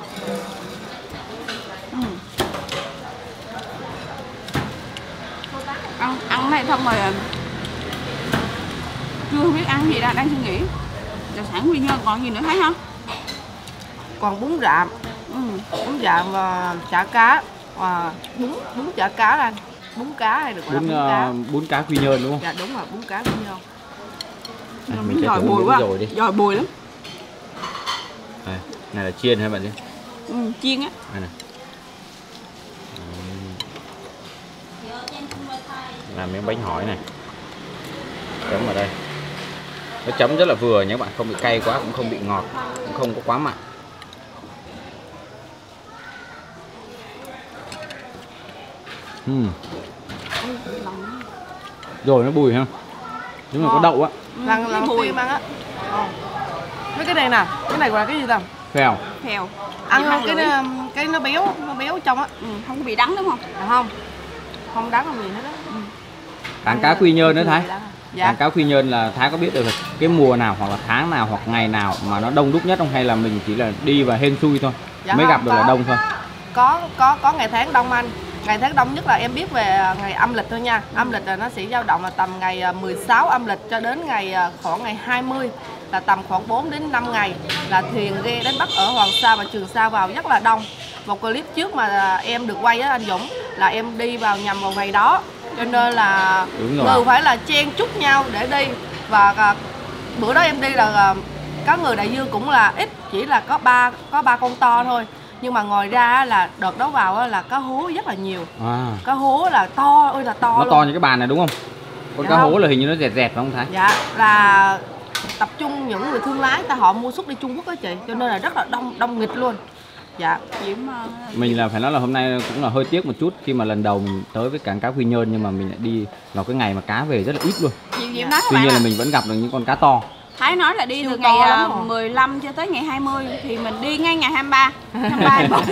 ăn ăn này xong rồi ờ, chưa biết ăn gì ra đang suy nghĩ. Đặc sản quy nhơn còn gì nữa thấy không? Còn bún rạm. Ừ. bún rạm và chả cá. Và bún bún chả cá là bún cá hay được gọi là bún bún cá. ờ, bún cá quy nhơn đúng không? Dạ đúng rồi bún cá với nhau Đây, mình sẽ giỏi bùi quá. dồi đi. Giỏi bùi lắm. Đây, này là chiên hay bạn Diễm ừ, chiên á. Đây này làm miếng bánh hỏi này. Chấm vào đây. Nó chấm rất là vừa nhé các bạn không bị cay quá cũng không bị ngọt cũng không có quá mặn. Ừm. rồi nó bùi ha. Đúng là có đậu á. Lần đầu bùi. ăn á. Ờ. mấy cái này nè cái này gọi là cái gì ta? Phèo. Phèo. Ăn Diễm cái cái nó béo nó béo trong á. Ừ, không có bị đắng đúng không? À, không. Không đắng không gì hết á cảng cá quy nhơn nữa thái. Dạ. Cảng cá quy nhơn là thái có biết được là cái mùa nào hoặc là tháng nào hoặc ngày nào mà nó đông đúc nhất không? Hay là mình chỉ là đi và hên xui thôi? Dạ mới không, gặp được là có. đông thôi? có có có ngày tháng đông anh. Ngày tháng đông nhất là em biết về ngày âm lịch thôi nha. Âm lịch là nó sẽ dao động là tầm ngày à, 16 âm lịch cho đến ngày à, khoảng ngày 20 là tầm khoảng 4 đến 5 ngày là thuyền ghe đánh bắt ở Hoàng Sa và Trường Sa vào rất là đông. Một clip trước mà à, em được quay á anh Dũng là em đi vào nhằm vào ngày đó cho nên là người phải là chen chúc nhau để đi. Và à, bữa đó em đi là à, có người đại dương cũng là ít chỉ là có ba có ba con to thôi. Nhưng mà ngoài ra là đợt đó vào là cá hố rất là nhiều. À, cá hố là to ơi là to nó luôn. to như cái bàn này đúng không? Con Dạ cá hố là hình như nó dẹt dẹt phải không thái? Dạ là tập trung những người thương lái ta họ mua xuất đi Trung Quốc á chị. Cho nên là rất là đông đông nghịch luôn dạ Diễm ờ, mình là phải nói là hôm nay cũng là hơi tiếc một chút khi mà lần đầu mình tới với cảng cá quy nhơn nhưng mà mình lại đi vào cái ngày mà cá về rất là ít luôn Diễm, Diễm nói tuy nhiên là mình vẫn gặp được những con cá to Thái nói là đi Siêu từ ngày lắm à, rồi. 15 cho tới ngày 20 thì mình đi ngay ngày 23 23 24.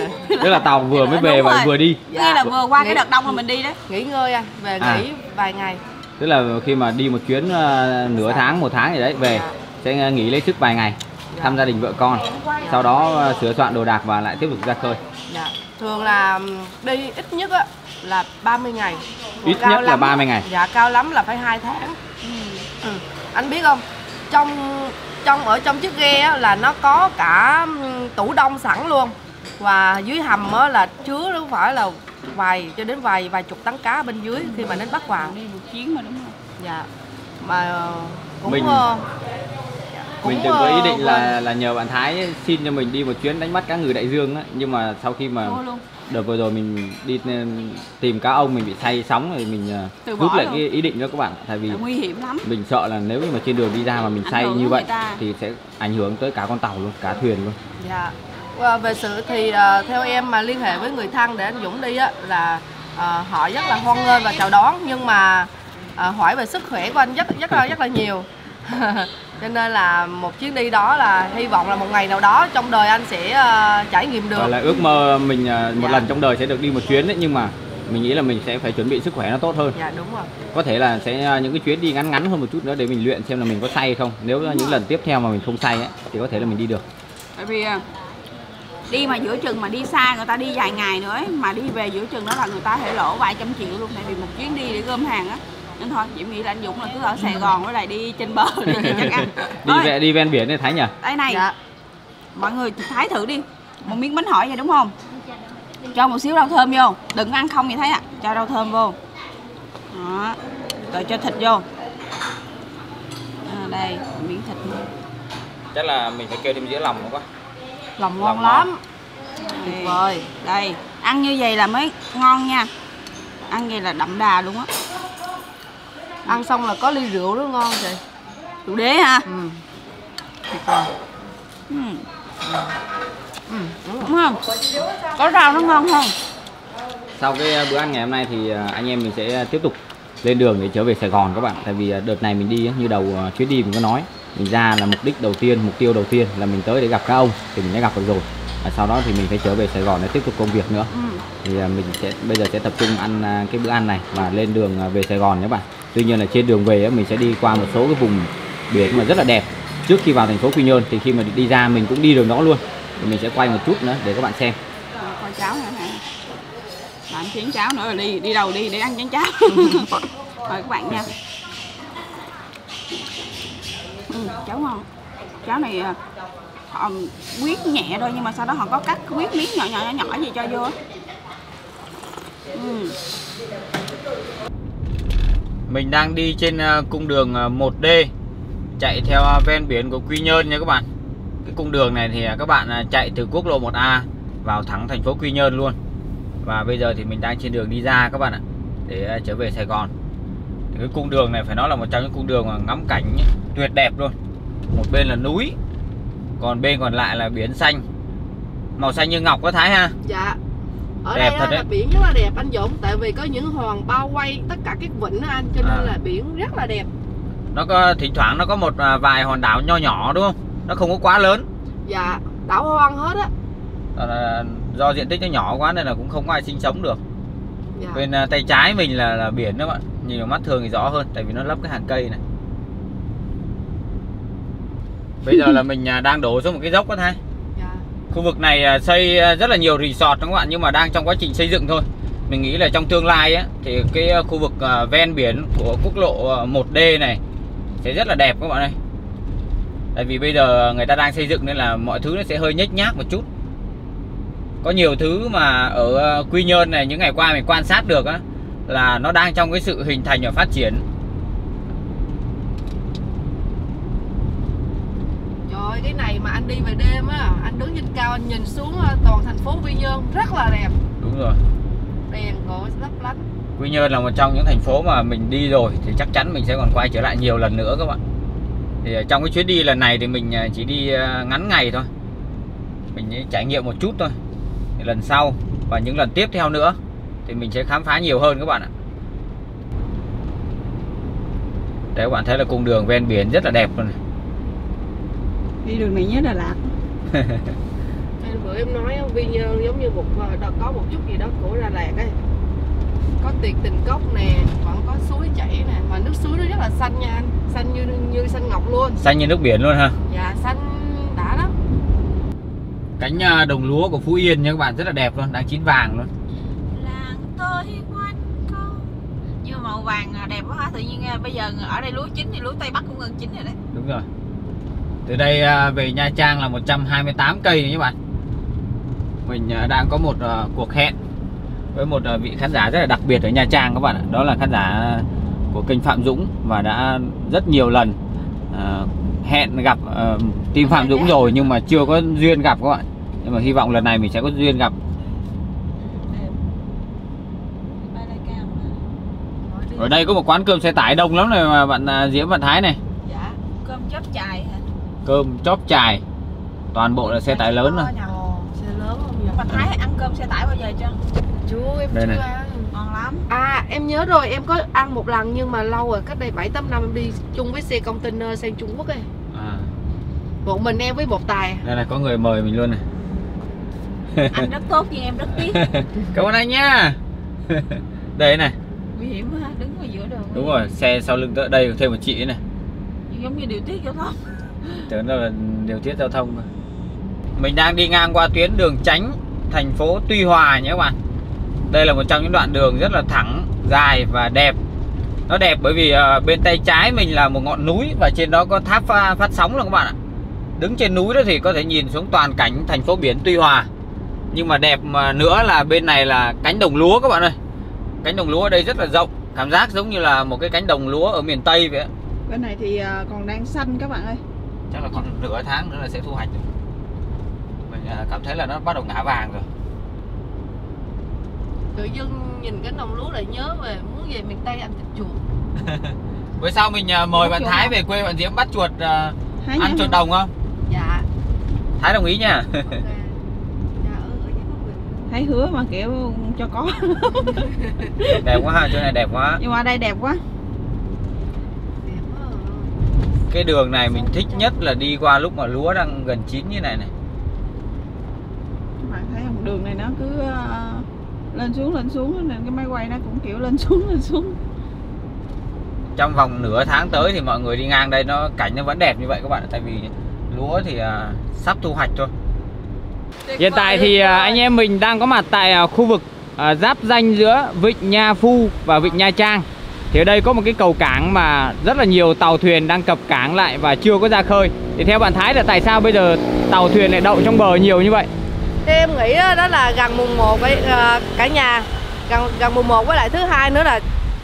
tức là tàu vừa mới về và rồi. vừa đi Nghĩa là vừa qua cái Nghỉ- đợt đông là mình đi đấy nghỉ ngơi anh về À. nghỉ vài ngày tức là khi mà đi một chuyến ờ, nửa tháng một tháng gì đấy về Dạ. sẽ ờ, nghỉ lấy sức vài ngày thăm gia đình vợ con sau đó ờ, sửa soạn đồ đạc và lại tiếp tục ra khơi. Dạ thường là đi ít nhất á là 30 ngày. Ít Cao nhất là lắm- 30 ngày. dạ cao lắm là phải hai tháng. Ừ. anh biết không? Trong trong ở trong chiếc ghe á, là nó có cả tủ đông sẵn luôn. Và dưới hầm á, là chứa nó phải là vài cho đến vài vài chục tấn cá bên dưới khi mà đến bắt vào đi một chuyến mà đúng không? Dạ mà ờ, cũng Mình- ờ, cũng, mình từng có ý định là là nhờ bạn Thái xin cho mình đi một chuyến đánh bắt cá ngừ đại dương á. Nhưng mà sau khi mà đợt vừa rồi mình đi nên tìm cá ông mình bị say sóng thì mình ờ, Từ rút lại luôn. cái ý định đó các bạn. Tại vì nguy hiểm lắm. mình sợ là nếu như mà trên đường đi ra mà mình say như vậy thì sẽ ảnh hưởng tới cả con tàu luôn cả thuyền luôn. Dạ. Về sự thì ờ, theo em mà liên hệ với người thân để anh Dũng đi á là ờ, họ rất là hoan nghênh và chào đón. Nhưng mà ờ, hỏi về sức khỏe của anh rất rất là rất là nhiều. Cho nên là một chuyến đi đó là hy vọng là một ngày nào đó trong đời anh sẽ ờ, trải nghiệm được. gọi là ước mơ mình ờ, một Dạ. lần trong đời sẽ được đi một chuyến đấy nhưng mà mình nghĩ là mình sẽ phải chuẩn bị sức khỏe nó tốt hơn Dạ đúng rồi. có thể là sẽ ờ, những cái chuyến đi ngắn ngắn hơn một chút nữa để mình luyện xem là mình có say không nếu những lần tiếp theo mà mình không say ấy, thì có thể là mình đi được bởi vì đi mà giữa chừng mà đi xa người ta đi vài ngày nữa ấy, mà đi về giữa chừng đó là người ta thể lỗ vài trăm triệu luôn tại vì một chuyến đi để gom hàng á nên thôi chị nghĩ là anh Dũng là cứ ở Sài Gòn với lại đi trên bờ đi cho chắc ăn đi về đi ven biển này Thái nhỉ? Đây này. Dạ. mọi người thái thử đi. Một miếng bánh hỏi vậy đúng không? Cho một xíu rau thơm vô. Đừng ăn không vậy thấy ạ. Cho rau thơm vô. Đó. Rồi cho thịt vô. À, đây miếng thịt nữa. chắc là mình phải kêu thêm dĩa lòng nữa quá. Lòng Lòng ngon. ngon. lắm. Tuyệt vời. đây. Ăn như vậy là mới ngon nha. Ăn vậy là đậm đà luôn á Ăn xong là có ly rượu nữa ngon chị. rượu đế ha Ừ. Tuyệt vời. ừ. Ừ. đúng đúng không có rau nó ngon không sau cái ờ, bữa ăn ngày hôm nay thì ờ, anh em mình sẽ tiếp tục lên đường để trở về Sài Gòn các bạn tại vì ờ, đợt này mình đi như đầu ờ, chuyến đi mình có nói mình ra là mục đích đầu tiên mục tiêu đầu tiên là mình tới để gặp các ông thì mình đã gặp được rồi và sau đó thì mình phải trở về Sài Gòn để tiếp tục công việc nữa ừ. thì ờ, mình sẽ bây giờ sẽ tập trung ăn ờ, cái bữa ăn này và lên đường ờ, về Sài Gòn các bạn tuy nhiên là trên đường về mình sẽ đi qua một số cái vùng biển mà rất là đẹp. Trước khi vào thành phố Quy Nhơn thì khi mà đi ra mình cũng đi đường đó luôn. Thì mình sẽ quay một chút nữa để các bạn xem. Coi cháo nữa hả? Làm chén cháo nữa rồi đi đi đâu đi để ăn chén cháo mời các bạn nha. Ừ, cháo ngon. Cháo này à, họ quyết nhẹ thôi nhưng mà sau đó họ có cắt quyết miếng nhỏ nhỏ nhỏ nhỏ gì cho vô ừ. Mình đang đi trên ờ, cung đường ờ, 1D chạy theo ờ, ven biển của Quy Nhơn nha các bạn. Cái cung đường này thì các bạn chạy từ quốc lộ 1A vào thẳng thành phố Quy Nhơn luôn. Và bây giờ thì mình đang trên đường đi ra các bạn ạ để trở về Sài Gòn. Thì cái cung đường này phải nói là một trong những cung đường mà ngắm cảnh tuyệt đẹp luôn. Một bên là núi, còn bên còn lại là biển xanh. Màu xanh như ngọc có Thái ha. Dạ. Ở Đẹp đây thật là biển rất là đẹp anh Dũng tại vì có những hòn bao quay tất cả các vịnh đó anh cho nên À. là biển rất là đẹp. Nó có thỉnh thoảng nó có một ờ, vài hòn đảo nho nhỏ đúng không? Nó không có quá lớn. Dạ, đảo hoang hết á. Là do diện tích nó nhỏ quá nên là cũng không có ai sinh sống được dạ. bên à, tay trái mình là là biển đó bạn nhìn vào mắt thường thì rõ hơn tại vì nó lấp cái hàng cây này bây giờ là mình à, đang đổ xuống một cái dốc đó dạ khu vực này à, xây à, rất là nhiều resort đó các bạn nhưng mà đang trong quá trình xây dựng thôi. Mình nghĩ là trong tương lai ấy, thì cái à, khu vực ven biển của quốc lộ 1D này sẽ rất là đẹp các bạn ơi. Tại vì bây giờ người ta đang xây dựng nên là mọi thứ nó sẽ hơi nhếch nhác một chút. Có nhiều thứ mà ở Quy Nhơn này những ngày qua mình quan sát được á là nó đang trong cái sự hình thành và phát triển. Ơi, cái này mà anh đi về đêm á, anh đứng trên cao anh nhìn xuống ờ, toàn thành phố Quy Nhơn rất là đẹp. đúng rồi Đèn cối lấp lánh. Quy Nhơn là một trong những thành phố mà mình đi rồi thì chắc chắn mình sẽ còn quay trở lại nhiều lần nữa các bạn. Thì trong cái chuyến đi lần này thì mình ờ, chỉ đi ờ, ngắn ngày thôi. Mình trải nghiệm một chút thôi. Thì lần sau và những lần tiếp theo nữa thì mình sẽ khám phá nhiều hơn các bạn ạ. Đấy các bạn thấy là cung đường ven biển rất là đẹp luôn này. Đi đường này nhớ Đà Lạt bữa em nói á, Quy Nhơn giống như một ờ, đợt có một chút gì đó của Đà Lạt ấy. Có tiệc tình cốc nè, còn có suối chảy nè, mà nước suối nó rất là xanh nha anh, xanh như như xanh ngọc luôn. Xanh như nước biển luôn ha. Dạ xanh đã lắm. Cánh ờ, đồng lúa của Phú Yên nha các bạn rất là đẹp luôn, đang chín vàng luôn. làng tôi quanh câu nhưng mà màu vàng à, đẹp quá ha tự nhiên à, bây giờ ở đây lúa chín thì lúa tây bắc cũng gần chín rồi đấy Đúng rồi. Từ đây à, về Nha Trang là 128 cây này các bạn. Mình à, đang có một à, cuộc hẹn với một vị khán giả rất là đặc biệt ở Nha Trang các bạn ạ. Đó là khán giả của kênh Phạm Dũng và đã rất nhiều lần hẹn gặp team Phạm Dũng rồi nhưng mà chưa có duyên gặp các bạn. Nhưng mà hy vọng lần này mình sẽ có duyên gặp. Ở đây có một quán cơm xe tải đông lắm này mà bạn Diễm bạn Thái này. Dạ. cơm chớp chài hả Cơm chóp chài. Toàn bộ là xe tải lớn. Ồ, xe lớn không vậy? bà Thái ăn cơm xe tải bao giờ chưa Chú em Đây chưa này. ăn. ngon lắm À em nhớ rồi em có ăn một lần nhưng mà lâu rồi cách đây 7 8 năm em đi chung với xe container sang Trung Quốc ấy. À, Một mình em với một tài. đây là có người mời mình luôn này. anh rất tốt nhưng em rất tiếc Cảm ơn anh nhá. đây này, nguy hiểm quá ha đứng ở giữa đường đúng rồi, xe sau lưng tới đây thêm một chị này. giống như điều tiết giao thông Tưởng đâu là điều tiết giao thông. thôi Mình đang đi ngang qua tuyến đường tránh thành phố Tuy Hòa nhé các bạn. Đây là một trong những đoạn đường rất là thẳng, dài và đẹp. Nó đẹp bởi vì ờ, bên tay trái mình là một ngọn núi và trên đó có tháp phát sóng luôn các bạn ạ. Đứng trên núi đó thì có thể nhìn xuống toàn cảnh thành phố biển Tuy Hòa. Nhưng mà đẹp mà nữa là bên này là cánh đồng lúa các bạn ơi. Cánh đồng lúa ở đây rất là rộng, cảm giác giống như là một cái cánh đồng lúa ở miền Tây vậy. bên này thì ờ, còn đang xanh các bạn ơi chắc là còn nửa tháng nữa là sẽ thu hoạch rồi mình à, cảm thấy là nó bắt đầu ngã vàng rồi. Tự dưng nhìn cái nồng lúa lại nhớ về muốn về miền Tây ăn thịt chuột. bữa sau mình à, mời bạn Thái về quê bạn Diễm bắt chuột Hái ăn chuột đồng không? Dạ. Thái đồng ý nha. Ok. Dạ thấy hứa mà kiểu cho có. Đẹp quá ha chỗ này đẹp quá. Nhưng mà đây đẹp quá. Cái đường này mình thích nhất là đi qua lúc mà lúa đang gần chín như này này các bạn thấy không đường này nó cứ à, lên xuống lên xuống nên cái máy quay nó cũng kiểu lên xuống lên xuống trong vòng nửa tháng tới thì mọi người đi ngang đây nó cảnh nó vẫn đẹp như vậy các bạn ạ. tại vì lúa thì à, sắp thu hoạch thôi Hiện tại thì à, anh em mình đang có mặt tại khu vực à, giáp danh giữa Vịnh Nha Phu và Vịnh Nha Trang. Thì ở đây có một cái cầu cảng mà rất là nhiều tàu thuyền đang cập cảng lại và chưa có ra khơi. Thì theo bạn Thái là tại sao bây giờ tàu thuyền lại đậu trong bờ nhiều như vậy? Thế em nghĩ đó là gần mùng 1 với ờ, cả nhà gần gần mùng 1 với lại thứ hai nữa là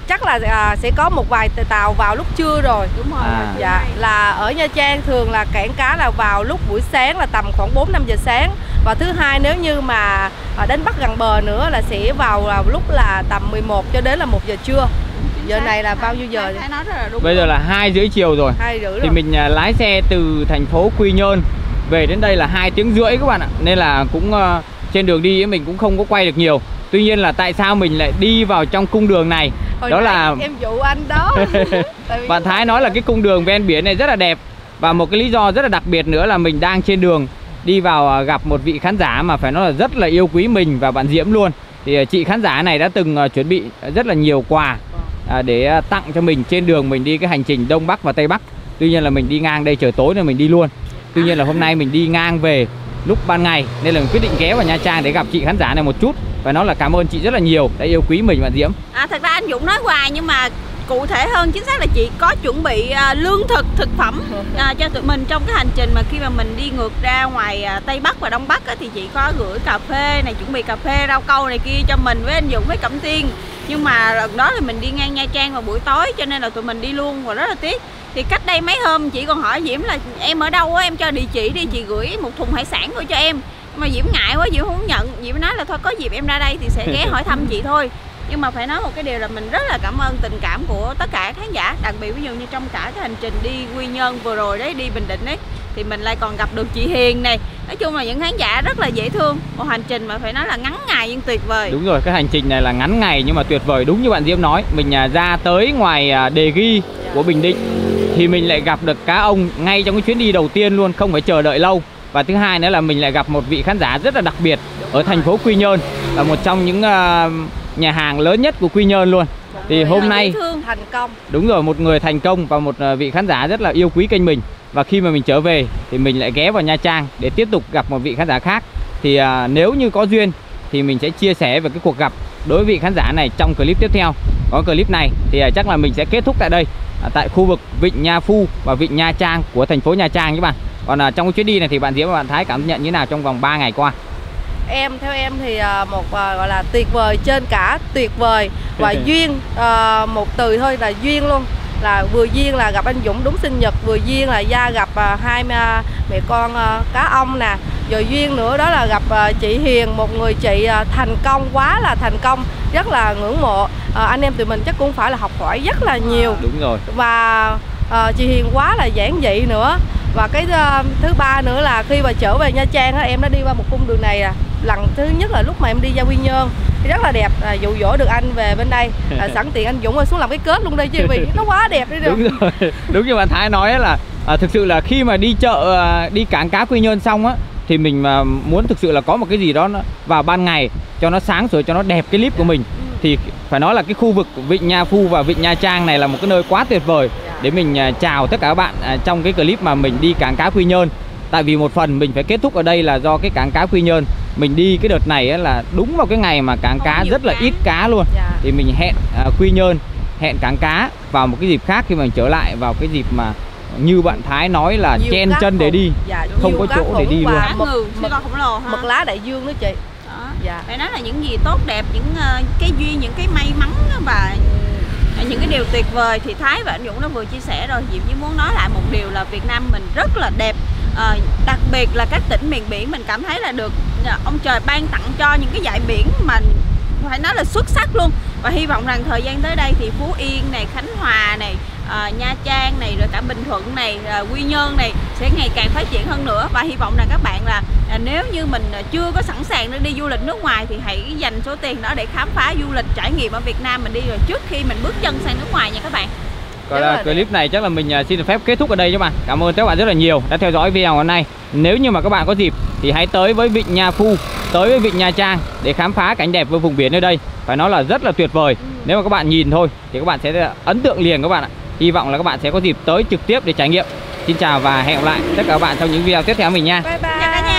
chắc là à, sẽ có một vài tàu vào lúc trưa rồi đúng rồi À. dạ là ở Nha Trang thường là cảng cá là vào lúc buổi sáng là tầm khoảng 4 5 giờ sáng và thứ hai nếu như mà à, đánh bắt gần bờ nữa là sẽ vào vào lúc là tầm 11 cho đến là 1 giờ trưa giờ này là bao nhiêu giờ Thái, nói rất là đúng Bây giờ là 2 rưỡi chiều rồi. hai rưỡi Thì rồi mình à, lái xe từ thành phố Quy Nhơn về đến đây là hai tiếng rưỡi các bạn ạ. Nên là cũng à, trên đường đi ấy mình cũng không có quay được nhiều. Tuy nhiên là tại sao mình lại đi vào trong cung đường này? Hồi đó là em dụ anh đó Bạn Thái nói là cái cung đường ven biển này rất là đẹp Và một cái lý do rất là đặc biệt nữa là mình đang trên đường đi vào à, gặp một vị khán giả mà phải nói là rất là yêu quý mình và bạn Diễm luôn thì à, chị khán giả này đã từng chuẩn bị rất là nhiều quà à, để à, tặng cho mình trên đường mình đi cái hành trình Đông Bắc và Tây Bắc. Tuy nhiên là mình đi ngang đây trời tối nên mình đi luôn. Tuy nhiên là hôm nay mình đi ngang về lúc ban ngày nên là mình quyết định ghé vào Nha Trang để gặp chị khán giả này một chút. Và nói là cảm ơn chị rất là nhiều đã yêu quý mình và Diễm. À, thật ra anh Dũng nói hoài nhưng mà cụ thể hơn chính xác là chị có chuẩn bị à, lương thực thực phẩm à, cho tụi mình trong cái hành trình mà khi mà mình đi ngược ra ngoài à, Tây Bắc và Đông Bắc á, thì chị có gửi cà phê này chuẩn bị cà phê rau câu này kia cho mình với anh Dũng với Cẩm Tiên. Nhưng mà lần đó thì mình đi ngang Nha Trang vào buổi tối cho nên là tụi mình đi luôn và rất là tiếc. Thì cách đây mấy hôm chị còn hỏi Diễm là em ở đâu á? Em cho địa chỉ đi chị gửi một thùng hải sản thôi cho em. Mà Diễm ngại quá Diễm không nhận. Diễm nói là thôi có dịp em ra đây thì sẽ ghé hỏi thăm chị thôi nhưng mà phải nói một cái điều là mình rất là cảm ơn tình cảm của tất cả khán giả đặc biệt ví dụ như trong cả cái hành trình đi quy nhơn vừa rồi đấy đi bình định đấy thì mình lại còn gặp được chị Hiền này nói chung là những khán giả rất là dễ thương một hành trình mà phải nói là ngắn ngày nhưng tuyệt vời Đúng rồi, cái hành trình này là ngắn ngày nhưng mà tuyệt vời đúng như bạn Diễm nói. Mình à, ra tới ngoài à, đề ghi của Bình Định thì mình lại gặp được cá ông ngay trong cái chuyến đi đầu tiên luôn, không phải chờ đợi lâu. Và thứ hai nữa là mình lại gặp một vị khán giả rất là đặc biệt ở thành phố Quy Nhơn là một trong những à, nhà hàng lớn nhất của Quy Nhơn luôn. Thì hôm nay thương thành công đúng rồi một người thành công và một à, vị khán giả rất là yêu quý kênh mình. Và khi mà mình trở về thì mình lại ghé vào Nha Trang để tiếp tục gặp một vị khán giả khác. Thì à, nếu như có duyên thì mình sẽ chia sẻ về cái cuộc gặp đối với vị khán giả này trong clip tiếp theo. Có clip này thì à, chắc là mình sẽ kết thúc tại đây à, tại khu vực Vịnh Nha Phu và Vịnh Nha Trang của thành phố Nha Trang các bạn. Còn à, trong cái chuyến đi này thì bạn Diễm và bạn Thái cảm nhận như thế nào trong vòng 3 ngày qua? Em theo em thì à, một à, gọi là tuyệt vời trên cả tuyệt vời và duyên à, một từ thôi là duyên luôn. Là vừa duyên là gặp anh Dũng đúng sinh nhật vừa duyên là gia gặp à, hai mẹ, con à, cá ông nè. Rồi duyên nữa đó là gặp à, chị Hiền một người chị à, thành công quá là thành công rất là ngưỡng mộ. À, anh em tụi mình chắc cũng phải là học hỏi rất là nhiều. Đúng rồi. và ờ, chị Hiền quá là giản dị nữa. Và cái ờ, thứ ba nữa là khi mà trở về Nha Trang á, em đã đi qua một cung đường này à lần thứ nhất là lúc mà em đi ra Quy Nhơn. Thì rất là đẹp à, dụ dỗ được anh về bên đây. À, sẵn tiện anh Dũng ơi xuống làm cái kết luôn đây chứ vì nó quá đẹp đi được. Đúng rồi. Đúng như bạn Thái nói là à, thực sự là khi mà đi chợ à, đi cảng cá Quy Nhơn xong á thì mình mà muốn thực sự là có một cái gì đó vào ban ngày cho nó sáng rồi cho nó đẹp cái clip của mình thì phải nói là cái khu vực Vịnh Nha Phu và Vịnh Nha Trang này là một cái nơi quá tuyệt vời để mình à, chào tất cả các bạn à, trong cái clip mà mình đi cảng cá Quy Nhơn. Tại vì một phần mình phải kết thúc ở đây là do cái cảng cá Quy Nhơn mình đi cái đợt này á là đúng vào cái ngày mà cảng Không cá rất là cá. ít cá luôn. Dạ. thì mình hẹn à, Quy Nhơn hẹn cảng cá vào một cái dịp khác khi mình trở lại vào cái dịp mà như bạn Thái nói là Nhiều chen chân để đi. Dạ, không có chỗ để đi luôn. mực, lá đại dương đó chị. Đó. dạ. Phải nói là những gì tốt đẹp những ờ, cái duyên những cái may mắn và những cái điều tuyệt vời thì Thái và anh Dũng đã vừa chia sẻ rồi. Diệp chỉ muốn nói lại một điều là Việt Nam mình rất là đẹp à, đặc biệt là các tỉnh miền biển mình cảm thấy là được ờ, ông trời ban tặng cho những cái dải biển mà phải nói là xuất sắc luôn. Và hy vọng rằng thời gian tới đây thì Phú Yên này Khánh Hòa này à, Nha Trang này rồi cả Bình Thuận này à, Quy Nhơn này sẽ ngày càng phát triển hơn nữa. Và hy vọng rằng các bạn là à, nếu như mình chưa có sẵn sàng để đi du lịch nước ngoài thì hãy dành số tiền đó để khám phá du lịch trải nghiệm ở Việt Nam mình đi. Rồi trước khi mình bước chân sang nước ngoài nha các bạn. Còn là clip này chắc là mình à, xin được phép kết thúc ở đây các bạn. Cảm ơn các bạn rất là nhiều đã theo dõi video hôm nay. Nếu như mà các bạn có dịp thì hãy tới với Vịnh Nha Phu, tới với Vịnh Nha Trang để khám phá cảnh đẹp với vùng biển nơi đây. Phải nói là rất là tuyệt vời. Nếu mà các bạn nhìn thôi thì các bạn sẽ ấn tượng liền các bạn ạ. Hy vọng là các bạn sẽ có dịp tới trực tiếp để trải nghiệm. Xin chào và hẹn gặp lại tất cả các bạn trong những video tiếp theo mình nha. bye bye